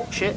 Oh, shit.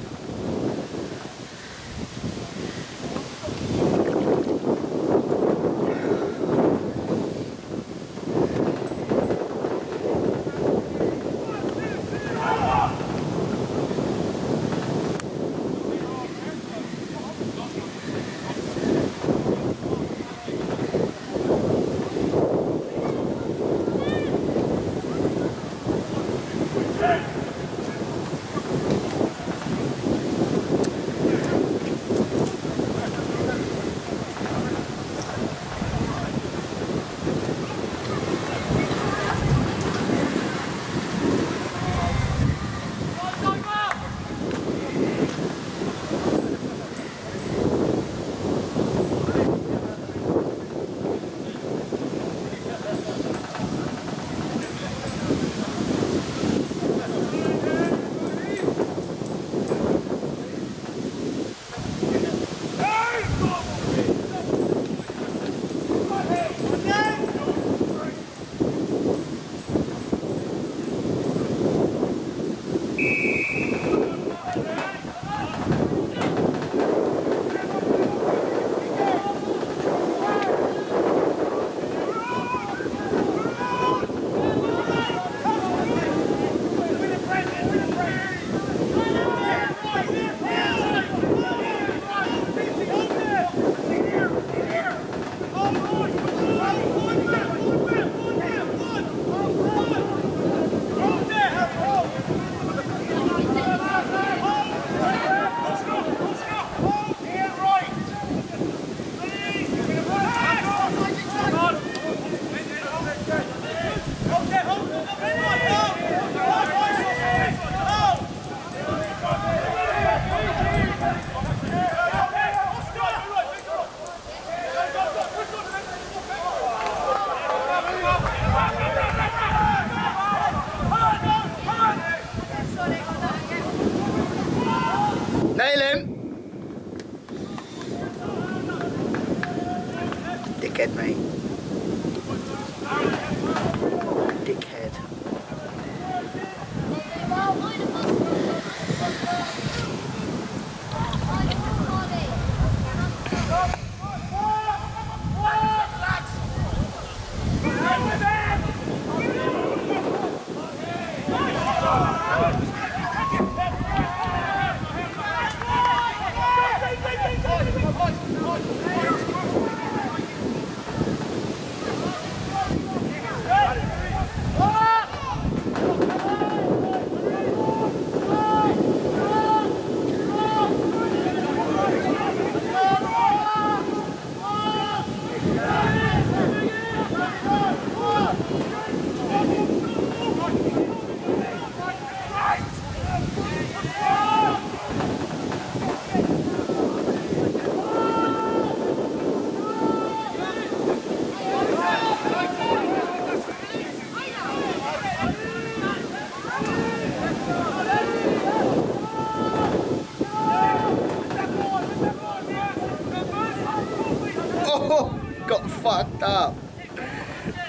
Fucked up.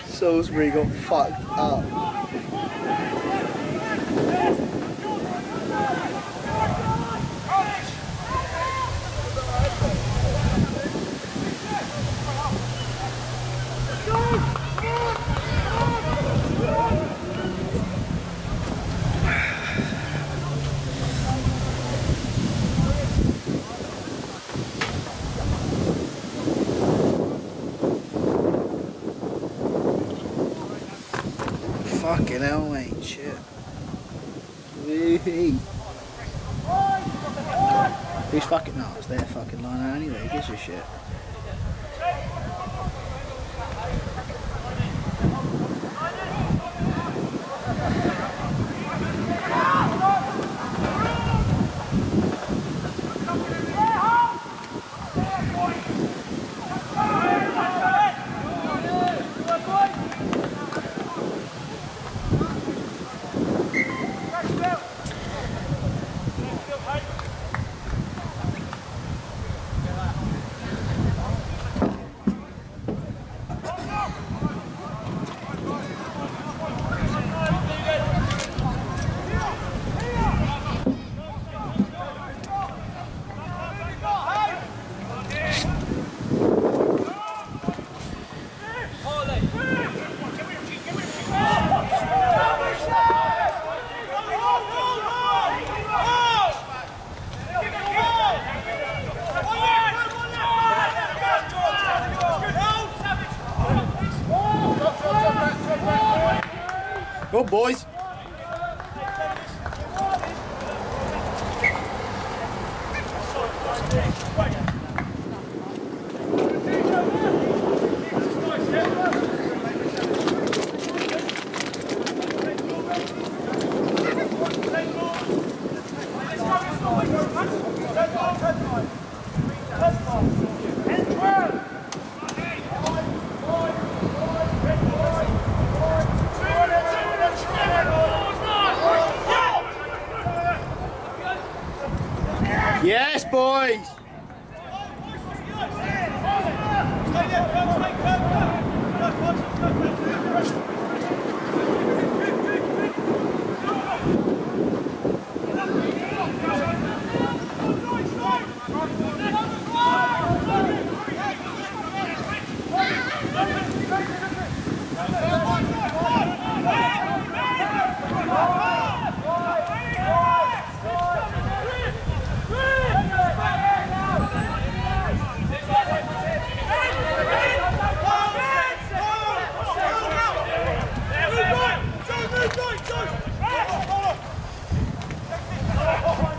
Salisbury got fucked up. Fucking hell, mate. Shit. Who's fucking no, it's their fucking line out anyway, who gives a shit.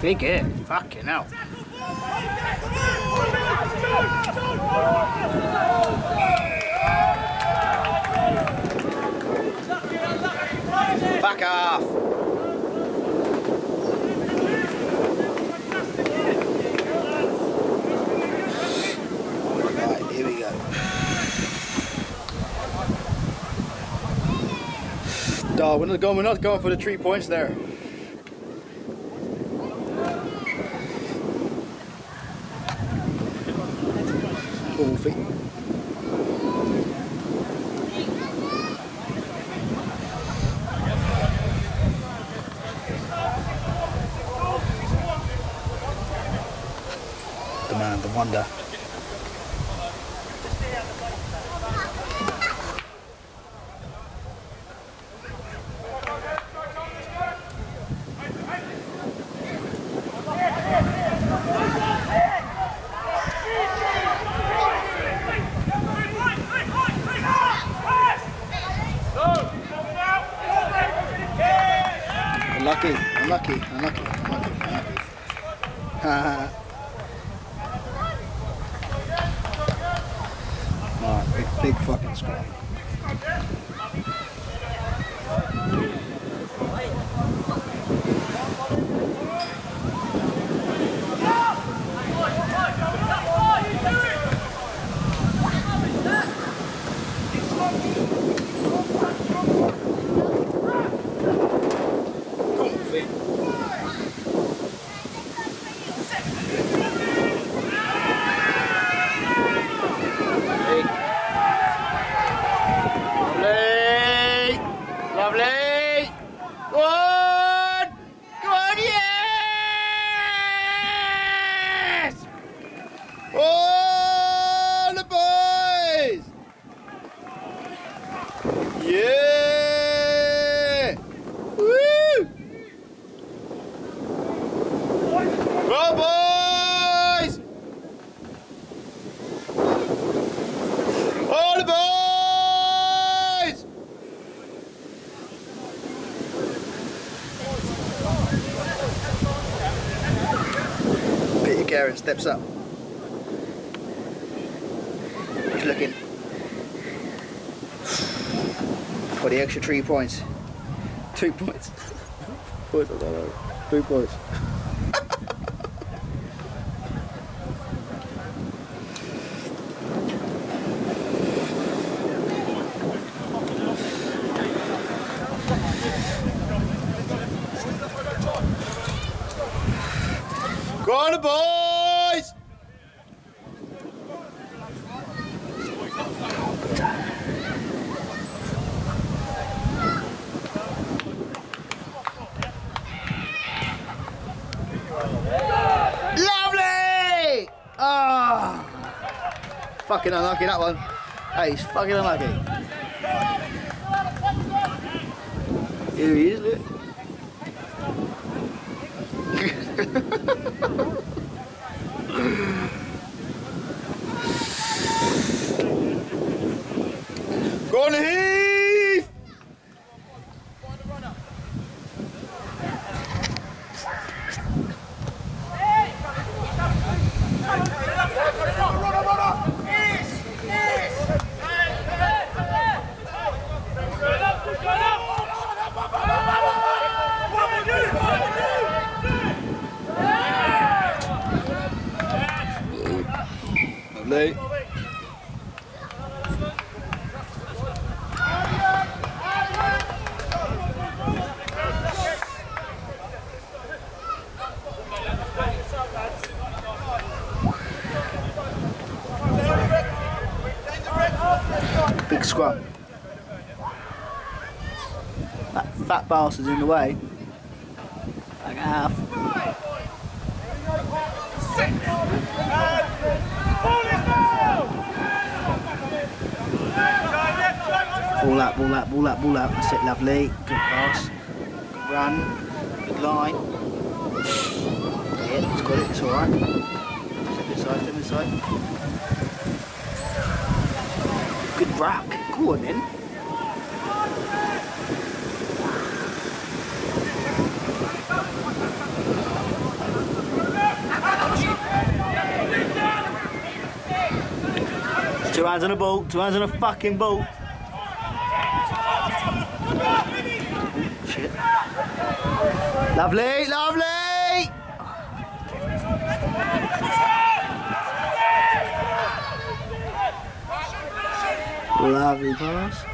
Big hit. Fucking hell. Back off. Right, here we go. Dog, we're not going, we're not going for the three points there. Goofy. The man, the wonder. Unlucky, unlucky, unlucky, unlucky, unlucky. Alright, big, big fucking scrum. Goofy. Hey. Lovely. Lovely. Good. Good, yes. All the boys. Yeah. Woo. Go, boys. All the boys! Peter Garrett steps up. Looking for the extra three points. Two points. Two points. Go on, the boys! Ah, fucking unlucky, that one. That is fucking unlucky. Here he is, look. On, Heath! Lovely. That fat bastard's in the way. Like half. Ball out, ball out, ball out, ball out. That's it, lovely. Good pass. Good run. Good line. Yeah, it's got it, it's alright. Step inside, step inside. Good rack. On. Two hands on a ball, two hands on a fucking ball. Shit. Lovely, lovely! Lovely pass.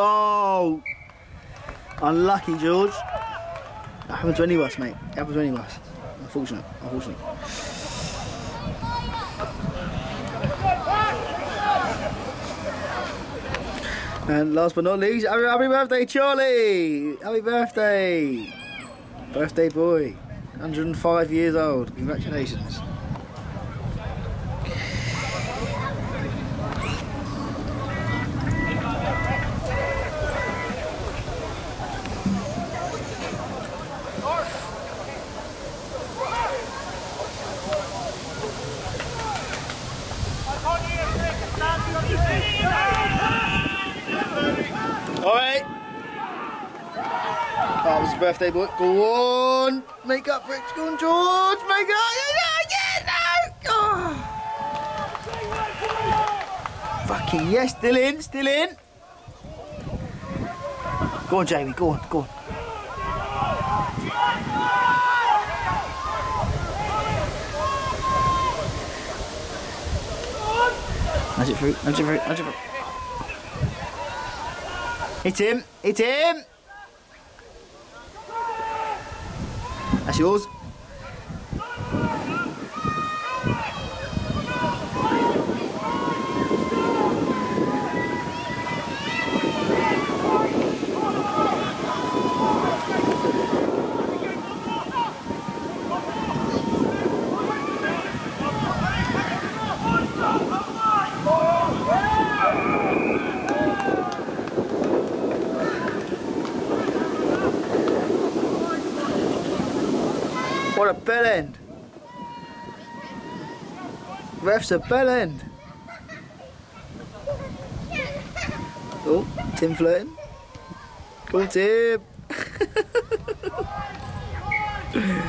Oh! Unlucky, George. That happened to any of us, mate. It happened to any of us. Unfortunate. Unfortunate. And last but not least, happy, happy birthday, Charlie! Happy birthday! Birthday boy. 105 years old. Congratulations. Alright. That was his birthday boy. Go on. Make up for it. Go on, George. Make up. Yeah, no. Oh. Fucking yes. Still in. Still in. Go on, Jamie. Go on. Go on. Nudge it through. Nudge it through. Nudge it through. Hit him! Hit him! That's yours. What a bell end! Ref's a bell end! Oh, Tim flirting. Go Tim!